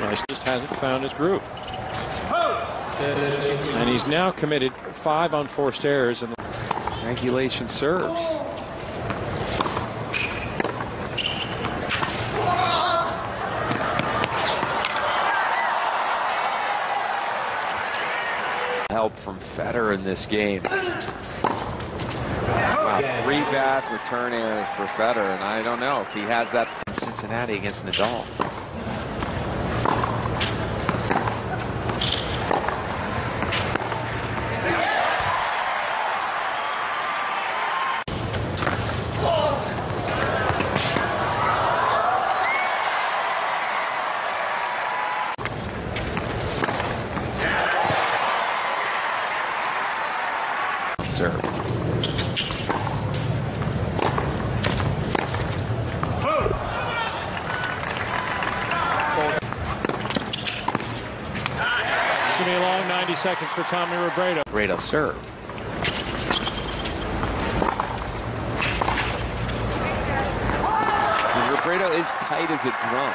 Rice just hasn't found his groove. And he's now committed five unforced errors in the Regulation serves. Help from Federer in this game. Wow, three bad return errors for Federer, and I don't know if he has that in Cincinnati against Nadal. Serve. It's going to be a long 90 seconds for Tommy Robredo. Rado serve. Robredo is tight as a drum.